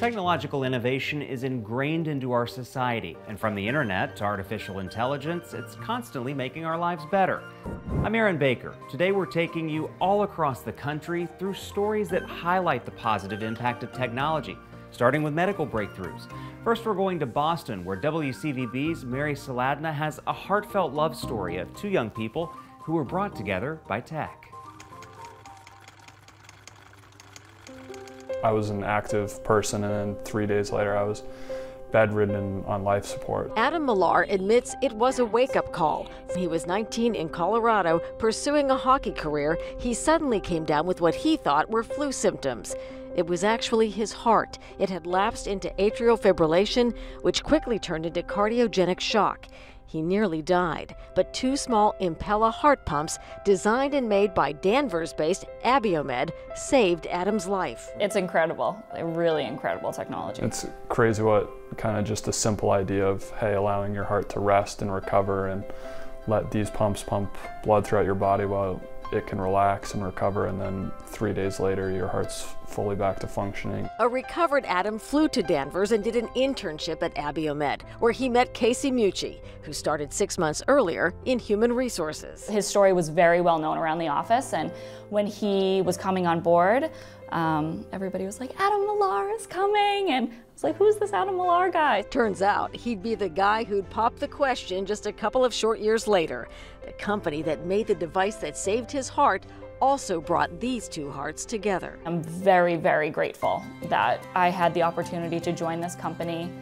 Technological innovation is ingrained into our society, and from the internet to artificial intelligence, it's constantly making our lives better. I'm Aaron Baker. Today we're taking you all across the country through stories that highlight the positive impact of technology, starting with medical breakthroughs. First, we're going to Boston, where WCVB's Mary Saladna has a heartfelt love story of two young people who were brought together by tech. I was an active person, and then three days later, I was bedridden on life support. Adam Millar admits it was a wake up call. He was 19 in Colorado, pursuing a hockey career. He suddenly came down with what he thought were flu symptoms. It was actually his heart. It had lapsed into atrial fibrillation, which quickly turned into cardiogenic shock. He nearly died, but two small Impella heart pumps, designed and made by Danvers based Abiomed, saved Adam's life. It's incredible, a really incredible technology. It's crazy what kind of just a simple idea of, hey, allowing your heart to rest and recover and let these pumps pump blood throughout your body while it can relax and recover, and then three days later, your heart's fully back to functioning. A recovered Adam flew to Danvers and did an internship at Abiomed, where he met Casey Mucci, who started six months earlier in human resources. His story was very well known around the office, and when he was coming on board, um, everybody was like, Adam Millar is coming, and I was like, who's this Adam Millar guy? Turns out he'd be the guy who'd pop the question just a couple of short years later. The company that made the device that saved his heart also brought these two hearts together. I'm very, very grateful that I had the opportunity to join this company.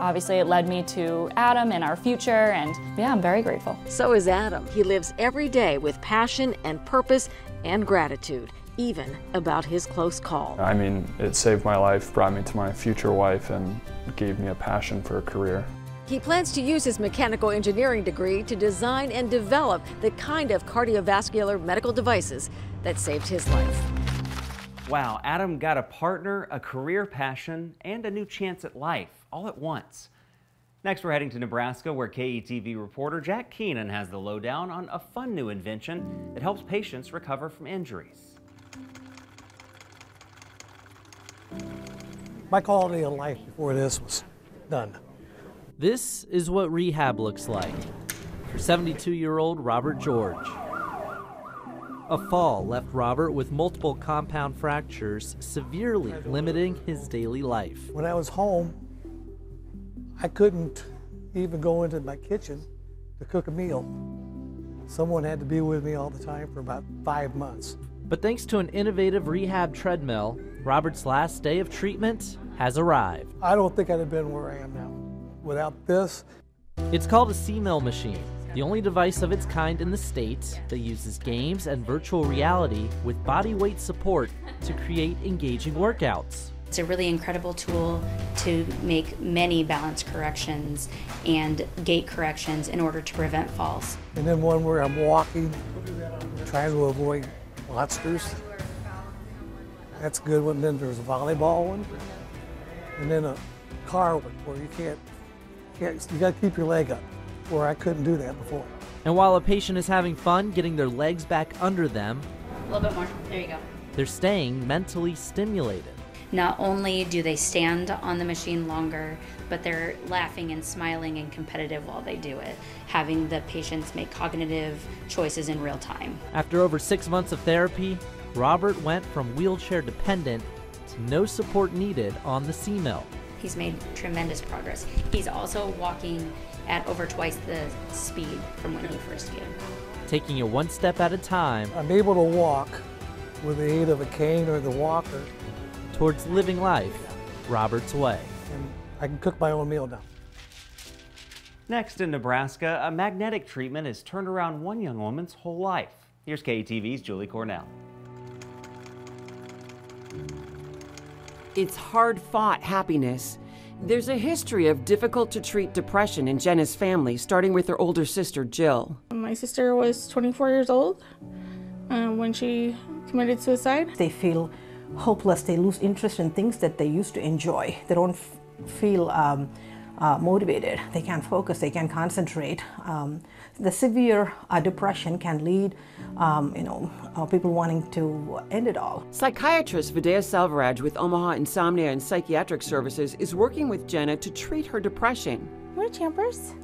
Obviously, it led me to Adam and our future, and yeah, I'm very grateful. So is Adam. He lives every day with passion and purpose and gratitude, even about his close call. I mean, it saved my life, brought me to my future wife, and gave me a passion for a career. He plans to use his mechanical engineering degree to design and develop the kind of cardiovascular medical devices that saved his life. Wow, Adam got a partner, a career passion, and a new chance at life all at once. Next, we're heading to Nebraska, where KETV reporter Jack Keenan has the lowdown on a fun new invention that helps patients recover from injuries. My quality of life before this was done. This is what rehab looks like for 72 year old Robert George. A fall left Robert with multiple compound fractures, severely limiting his daily life. When I was home, I couldn't even go into my kitchen to cook a meal. Someone had to be with me all the time for about five months. But thanks to an innovative rehab treadmill, Robert's last day of treatment has arrived. I don't think I'd have been where I am now without this. It's called a C-Mill machine, the only device of its kind in the state that uses games and virtual reality with body weight support to create engaging workouts. It's a really incredible tool to make many balance corrections and gait corrections in order to prevent falls. And then one where I'm walking, trying to avoid monsters. That's a good one. Then there's a volleyball one. And then a car one where you can't you got to keep your leg up, where I couldn't do that before. And while a patient is having fun getting their legs back under them, a little bit more. There you go. They're staying mentally stimulated. Not only do they stand on the machine longer, but they're laughing and smiling and competitive while they do it, having the patients make cognitive choices in real time. After over six months of therapy, Robert went from wheelchair dependent to no support needed on the C-Mill. He's made tremendous progress. He's also walking at over twice the speed from when he first came. Taking it one step at a time. I'm able to walk with the aid of a cane or the walker. Towards living life Robert's way. And I can cook my own meal now. Next in Nebraska, a magnetic treatment has turned around one young woman's whole life. Here's KETV's Julie Cornell. It's hard fought happiness. There's a history of difficult to treat depression in Jenna's family, starting with her older sister, Jill. My sister was 24 years old uh, when she committed suicide. They feel hopeless, they lose interest in things that they used to enjoy. They don't feel um, uh, motivated. They can't focus. They can't concentrate. Um, the severe uh, depression can lead, um, you know, uh, people wanting to end it all. Psychiatrist Vidya Selvaraj with Omaha Insomnia and Psychiatric Services is working with Jenna to treat her depression. We're Champers.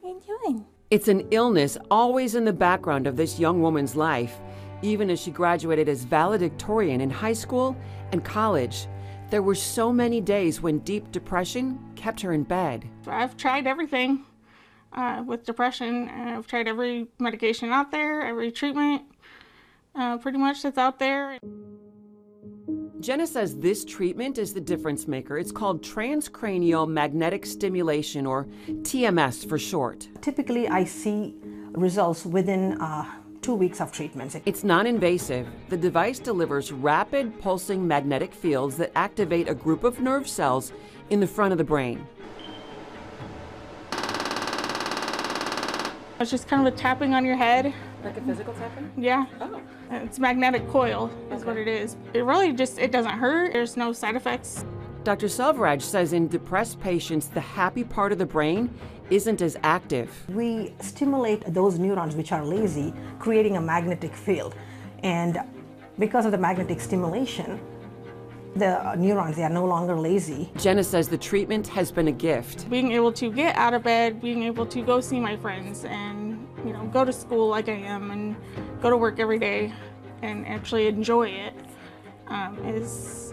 What are you doing? It's an illness always in the background of this young woman's life, even as she graduated as valedictorian in high school and college. There were so many days when deep depression kept her in bed. I've tried everything uh, with depression. I've tried every medication out there, every treatment, uh, pretty much that's out there. Jenna says this treatment is the difference maker. It's called transcranial magnetic stimulation, or TMS for short. Typically, I see results within uh, two weeks of treatment. It's non invasive. The device delivers rapid pulsing magnetic fields that activate a group of nerve cells in the front of the brain. It's just kind of a tapping on your head. Like a physical tapping? Yeah. Oh. It's magnetic coil is okay. what it is. It really just, it doesn't hurt. There's no side effects. Dr. Selvaraj says in depressed patients, the happy part of the brain isn't as active. We stimulate those neurons which are lazy, creating a magnetic field. And because of the magnetic stimulation, the neurons, they are no longer lazy. Jenna says the treatment has been a gift. Being able to get out of bed, being able to go see my friends and, you know, go to school like I am and go to work every day and actually enjoy it um, is,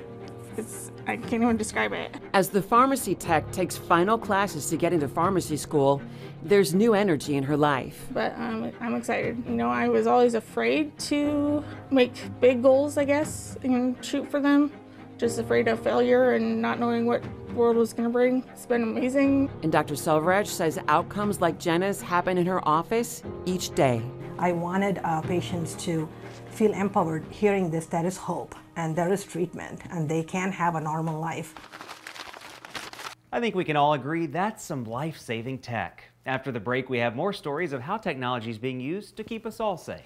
it's, I can't even describe it. As the pharmacy tech takes final classes to get into pharmacy school, there's new energy in her life. But um, I'm excited. You know, I was always afraid to make big goals, I guess, and shoot for them just afraid of failure and not knowing what the world was going to bring. It's been amazing. And Dr. Selvaraj says outcomes like Jenna's happen in her office each day. I wanted uh, patients to feel empowered hearing this there is hope and there is treatment and they can have a normal life. I think we can all agree that's some life saving tech. After the break, we have more stories of how technology is being used to keep us all safe.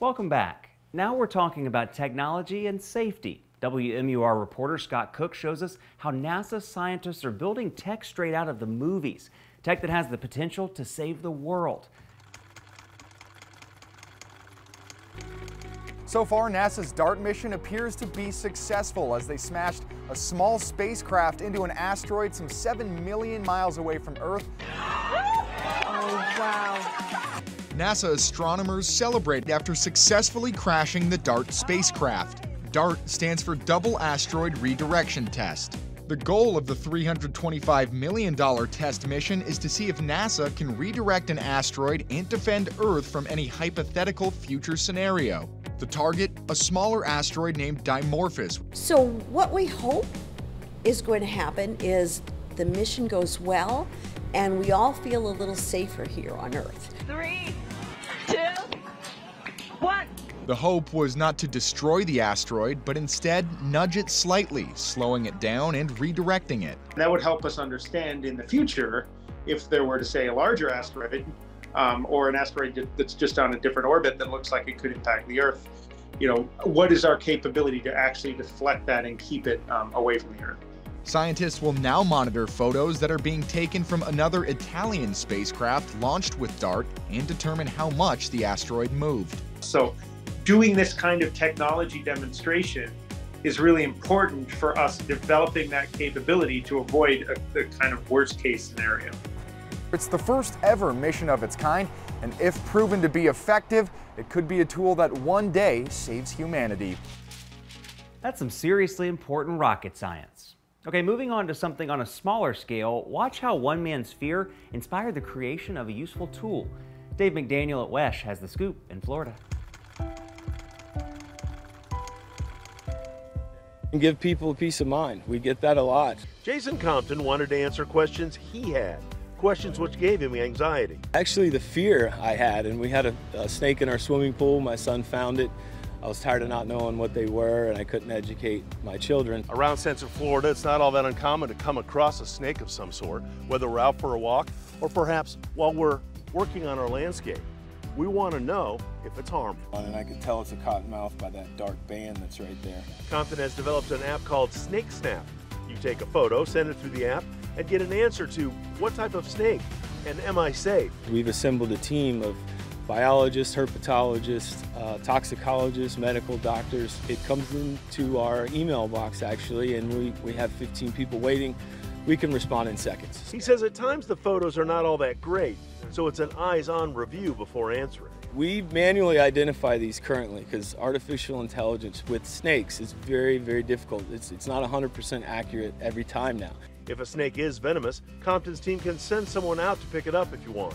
Welcome back. Now we're talking about technology and safety. WMUR reporter Scott Cook shows us how NASA scientists are building tech straight out of the movies, tech that has the potential to save the world. So far, NASA's DART mission appears to be successful as they smashed a small spacecraft into an asteroid some 7 million miles away from Earth. Oh, wow. NASA astronomers celebrate after successfully crashing the DART spacecraft. DART stands for Double Asteroid Redirection Test. The goal of the $325 million test mission is to see if NASA can redirect an asteroid and defend Earth from any hypothetical future scenario. The target, a smaller asteroid named Dimorphos. So, what we hope is going to happen is the mission goes well and we all feel a little safer here on Earth. Three, two, one. The hope was not to destroy the asteroid, but instead nudge it slightly, slowing it down and redirecting it. That would help us understand in the future if there were to say a larger asteroid um, or an asteroid that's just on a different orbit that looks like it could impact the Earth. You know, what is our capability to actually deflect that and keep it um, away from the Earth? Scientists will now monitor photos that are being taken from another Italian spacecraft launched with DART and determine how much the asteroid moved. So, doing this kind of technology demonstration is really important for us developing that capability to avoid a, the kind of worst case scenario. It's the first ever mission of its kind, and if proven to be effective, it could be a tool that one day saves humanity. That's some seriously important rocket science. Okay, moving on to something on a smaller scale, watch how one man's fear inspired the creation of a useful tool. Dave McDaniel at WESH has the scoop in Florida. And give people peace of mind. We get that a lot. Jason Compton wanted to answer questions he had, questions which gave him anxiety. Actually, the fear I had, and we had a, a snake in our swimming pool. My son found it. I was tired of not knowing what they were and I couldn't educate my children. Around Central Florida, it's not all that uncommon to come across a snake of some sort, whether we're out for a walk or perhaps while we're working on our landscape. We want to know if it's harmful. And I can tell it's a cottonmouth by that dark band that's right there. Compton has developed an app called Snake Snap. You take a photo, send it through the app, and get an answer to what type of snake and am I safe? We've assembled a team of biologists, herpetologists, uh, toxicologists, medical doctors. It comes into our email box actually, and we, we have 15 people waiting. We can respond in seconds. He says at times the photos are not all that great, so it's an eyes on review before answering. We manually identify these currently because artificial intelligence with snakes is very, very difficult. It's, it's not 100% accurate every time now. If a snake is venomous, Compton's team can send someone out to pick it up if you want.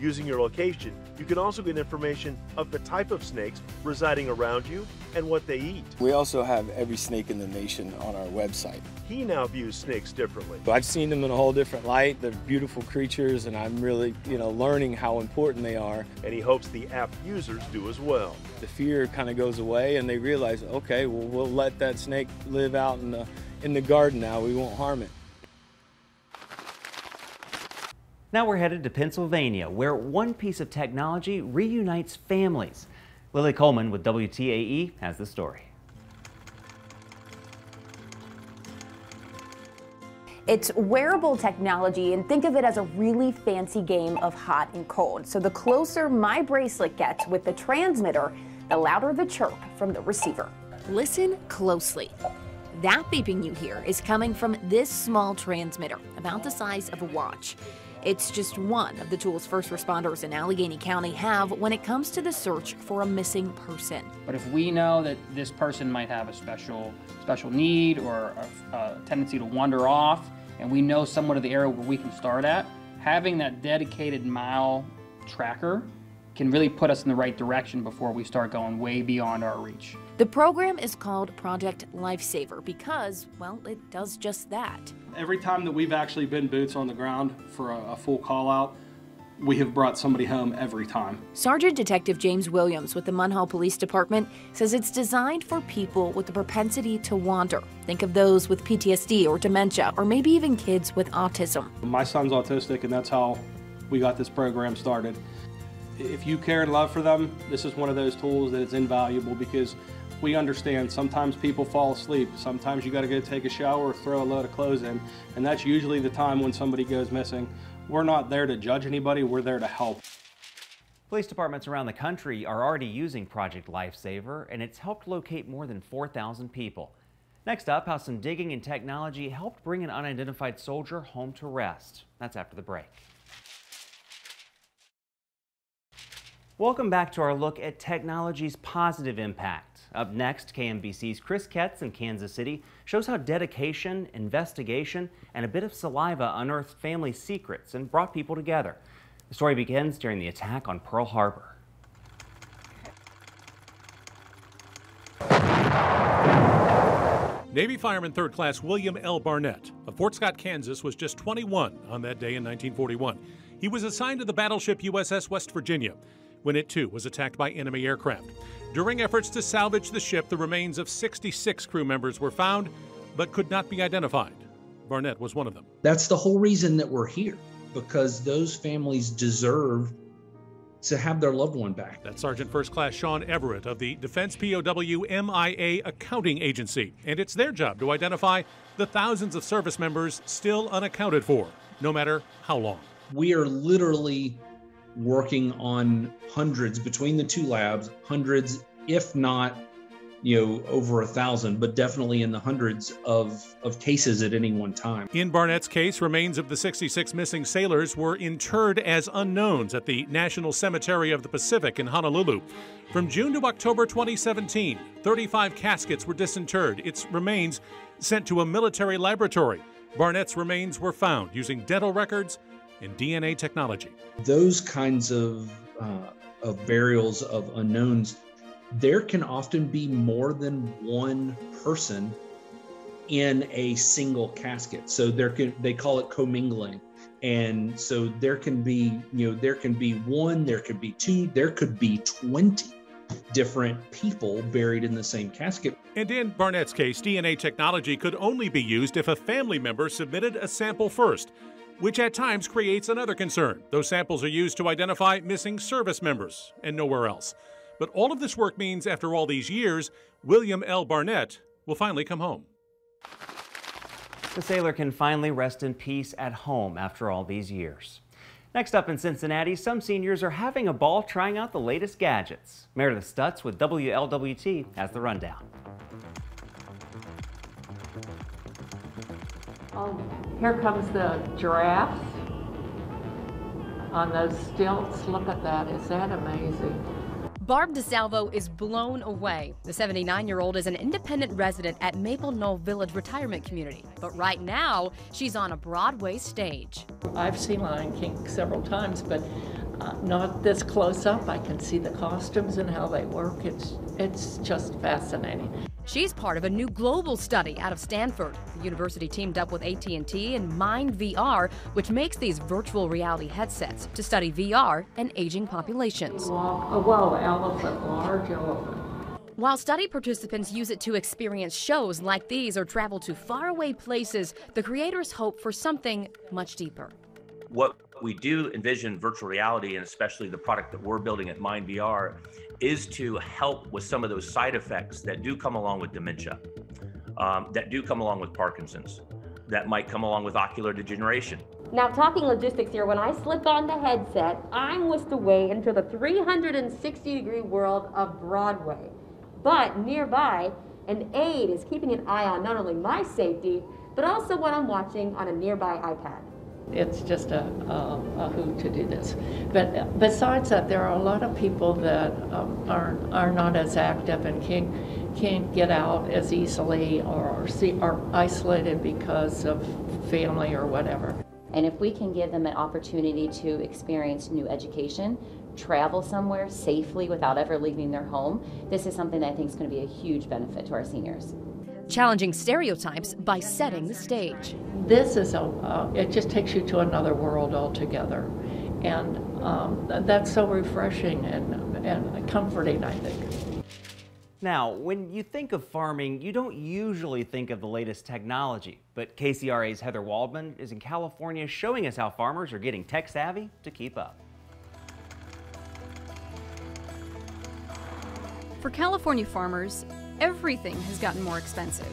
Using your location, you can also get information of the type of snakes residing around you and what they eat. We also have every snake in the nation on our website. He now views snakes differently. I've seen them in a whole different light. They're beautiful creatures and I'm really, you know, learning how important they are. And he hopes the app users do as well. The fear kind of goes away and they realize, okay, well we'll let that snake live out in the in the garden now. We won't harm it. Now we're headed to Pennsylvania, where one piece of technology reunites families. Lily Coleman with WTAE has the story. It's wearable technology, and think of it as a really fancy game of hot and cold. So the closer my bracelet gets with the transmitter, the louder the chirp from the receiver. Listen closely. That beeping you hear is coming from this small transmitter, about the size of a watch. It's just one of the tools first responders in Allegheny County have when it comes to the search for a missing person. But if we know that this person might have a special special need or a, a tendency to wander off, and we know somewhat of the area where we can start at, having that dedicated mile tracker can really put us in the right direction before we start going way beyond our reach. The program is called Project Lifesaver because, well, it does just that. Every time that we've actually been boots on the ground for a, a full call out, we have brought somebody home every time. Sergeant Detective James Williams with the Munhall Police Department says it's designed for people with the propensity to wander. Think of those with PTSD or dementia, or maybe even kids with autism. My son's autistic, and that's how we got this program started if you care and love for them, this is one of those tools that is invaluable because we understand sometimes people fall asleep. Sometimes you got to go take a shower or throw a load of clothes in, and that's usually the time when somebody goes missing. We're not there to judge anybody, we're there to help. Police departments around the country are already using Project Lifesaver, and it's helped locate more than 4,000 people. Next up, how some digging and technology helped bring an unidentified soldier home to rest. That's after the break. Welcome back to our look at technology's positive impact. Up next, KMBC's Chris Ketz in Kansas City shows how dedication, investigation, and a bit of saliva unearthed family secrets and brought people together. The story begins during the attack on Pearl Harbor. Navy fireman third class William L. Barnett of Fort Scott, Kansas, was just 21 on that day in 1941. He was assigned to the battleship USS West Virginia when it too was attacked by enemy aircraft. During efforts to salvage the ship, the remains of 66 crew members were found, but could not be identified. Barnett was one of them. That's the whole reason that we're here, because those families deserve to have their loved one back. That's Sergeant First Class Sean Everett of the Defense POW MIA Accounting Agency, and it's their job to identify the thousands of service members still unaccounted for, no matter how long. We are literally working on hundreds between the two labs, hundreds, if not, you know, over a thousand, but definitely in the hundreds of, of cases at any one time. In Barnett's case, remains of the 66 missing sailors were interred as unknowns at the National Cemetery of the Pacific in Honolulu. From June to October 2017, 35 caskets were disinterred, its remains sent to a military laboratory. Barnett's remains were found using dental records in DNA technology. Those kinds of, uh, of burials of unknowns, there can often be more than one person in a single casket. So there can they call it commingling. And so there can be, you know, there can be one, there could be two, there could be 20 different people buried in the same casket. And in Barnett's case, DNA technology could only be used if a family member submitted a sample first. Which at times creates another concern. Those samples are used to identify missing service members and nowhere else. But all of this work means after all these years, William L. Barnett will finally come home. The sailor can finally rest in peace at home after all these years. Next up in Cincinnati, some seniors are having a ball trying out the latest gadgets. Meredith Stutz with WLWT has the rundown. Oh, here comes the giraffes on those stilts. Look at that. Is that amazing? Barb DeSalvo is blown away. The 79 year old is an independent resident at Maple Knoll Village Retirement Community. But right now, she's on a Broadway stage. I've seen Lion King several times, but uh, not this close up. I can see the costumes and how they work. It's, it's just fascinating. She's part of a new global study out of Stanford. The university teamed up with AT&T and MyndVR, which makes these virtual reality headsets to study VR and aging populations. A well, elephant, large elephant. While study participants use it to experience shows like these or travel to faraway places, the creators hope for something much deeper. What we do envision virtual reality, and especially the product that we're building at MyndVR, is to help with some of those side effects that do come along with dementia, um, that do come along with Parkinson's, that might come along with ocular degeneration. Now, talking logistics here, when I slip on the headset, I'm whisked away into the 360 degree world of Broadway. But nearby, an aide is keeping an eye on not only my safety, but also what I'm watching on a nearby iPad. It's just a, a, a hoot to do this. But besides that, there are a lot of people that um, are, are not as active and can't, can't get out as easily or see, are isolated because of family or whatever. And if we can give them an opportunity to experience new education, travel somewhere safely without ever leaving their home, this is something that I think is going to be a huge benefit to our seniors. Challenging stereotypes by setting the stage. This is a, uh, it just takes you to another world altogether. And um, that's so refreshing and, and comforting, I think. Now, when you think of farming, you don't usually think of the latest technology, but KCRA's Heather Waldman is in California showing us how farmers are getting tech savvy to keep up. For California farmers, everything has gotten more expensive,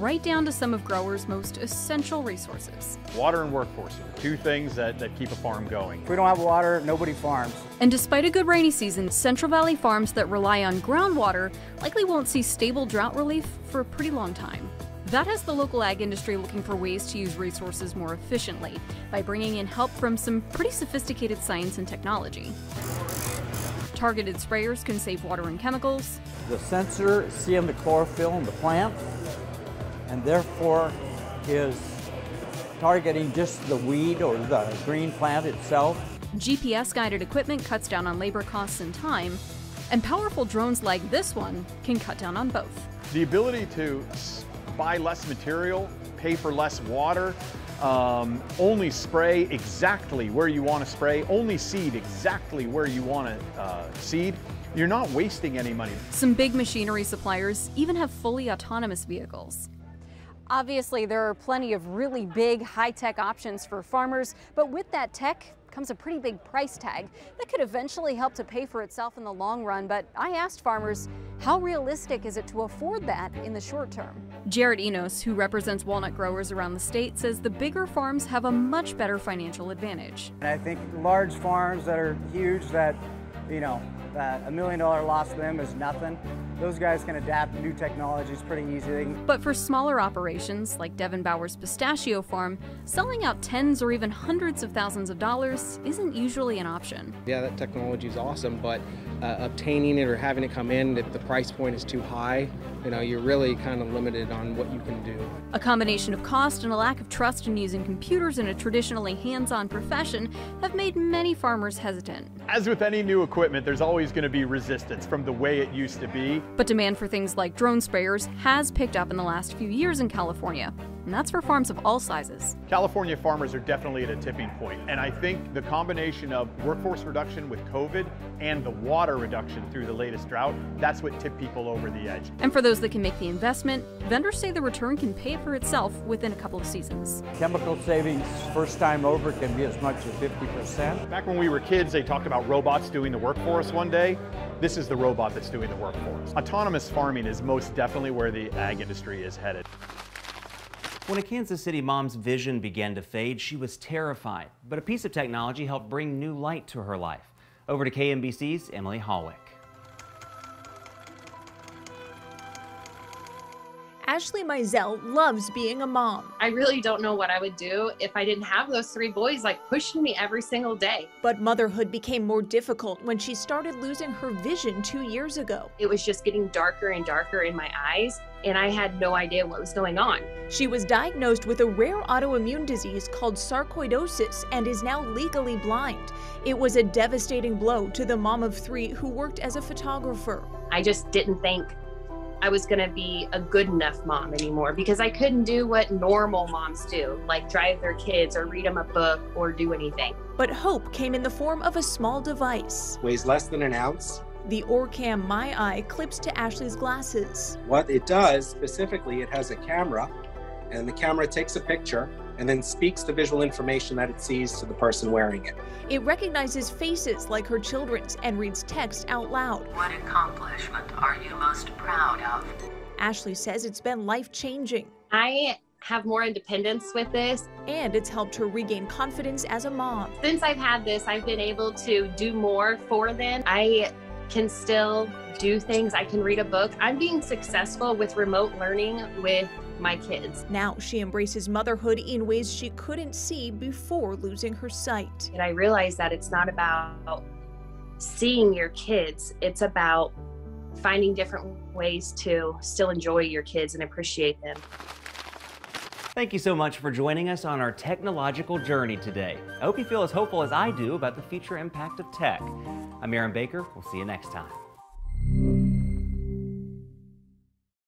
right down to some of growers' most essential resources. Water and workforce are two things that, that keep a farm going. If we don't have water, nobody farms. And despite a good rainy season, Central Valley farms that rely on groundwater likely won't see stable drought relief for a pretty long time. That has the local ag industry looking for ways to use resources more efficiently by bringing in help from some pretty sophisticated science and technology. Targeted sprayers can save water and chemicals. The sensor seeing the chlorophyll in the plant and therefore is targeting just the weed or the green plant itself. GPS guided equipment cuts down on labor costs and time, and powerful drones like this one can cut down on both. The ability to buy less material, pay for less water, um, only spray exactly where you want to spray, only seed exactly where you want to uh, seed. You're not wasting any money. Some big machinery suppliers even have fully autonomous vehicles. Obviously, there are plenty of really big, high-tech options for farmers, but with that tech comes a pretty big price tag that could eventually help to pay for itself in the long run. But I asked farmers, how realistic is it to afford that in the short term? Jared Enos, who represents walnut growers around the state, says the bigger farms have a much better financial advantage. And I think large farms that are huge that, you know, a million dollar loss to them is nothing. Those guys can adapt new technologies pretty easily. But for smaller operations, like Devin Bauer's pistachio farm, selling out tens or even hundreds of thousands of dollars isn't usually an option. Yeah, that technology is awesome, but uh, obtaining it or having it come in, if the price point is too high, you know, you're really kind of limited on what you can do. A combination of cost and a lack of trust in using computers in a traditionally hands-on profession have made many farmers hesitant. As with any new equipment, there's always going to be resistance from the way it used to be. But demand for things like drone sprayers has picked up in the last few years in California. And that's for farms of all sizes. California farmers are definitely at a tipping point, and I think the combination of workforce reduction with COVID and the water reduction through the latest drought, that's what tipped people over the edge. And for those that can make the investment, vendors say the return can pay for itself within a couple of seasons. Chemical savings first time over can be as much as 50%. Back when we were kids, they talked about robots doing the work for us one day. This is the robot that's doing the work for us. Autonomous farming is most definitely where the ag industry is headed. When a Kansas City mom's vision began to fade, she was terrified, but a piece of technology helped bring new light to her life. Over to KMBC's Emily Hallwick. Ashley Mizell loves being a mom. I really don't know what I would do if I didn't have those three boys like pushing me every single day. But motherhood became more difficult when she started losing her vision two years ago. It was just getting darker and darker in my eyes, and I had no idea what was going on. She was diagnosed with a rare autoimmune disease called sarcoidosis and is now legally blind. It was a devastating blow to the mom of three who worked as a photographer. I just didn't think I was going to be a good enough mom anymore because I couldn't do what normal moms do, like drive their kids or read them a book or do anything. But hope came in the form of a small device. Weighs less than an ounce. The OrCam MyEye clips to Ashley's glasses. What it does specifically, it has a camera, and the camera takes a picture and then speaks the visual information that it sees to the person wearing it. It recognizes faces like her children's and reads text out loud. What accomplishment are you most proud of? Ashley says it's been life changing. I have more independence with this. And it's helped her regain confidence as a mom. Since I've had this, I've been able to do more for them. I can still do things. I can read a book. I'm being successful with remote learning with my kids. Now she embraces motherhood in ways she couldn't see before losing her sight. And I realize that it's not about seeing your kids, it's about finding different ways to still enjoy your kids and appreciate them. Thank you so much for joining us on our technological journey today. I hope you feel as hopeful as I do about the future impact of tech. I'm Aaron Baker. We'll see you next time.